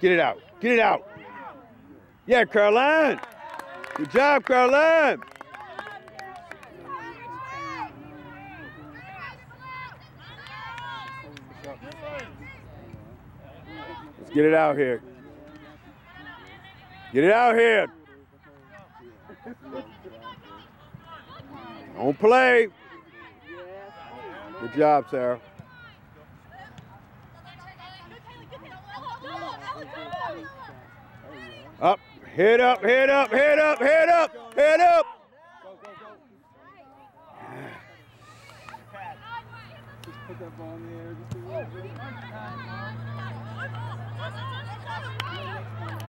Get it out. Get it out. Yeah, Caroline. Good job, Caroline. Let's get it out here. Get it out here. Don't play. Good job, Sarah. Up, head up, head up, head up, head up, head up. Just put that ball in the air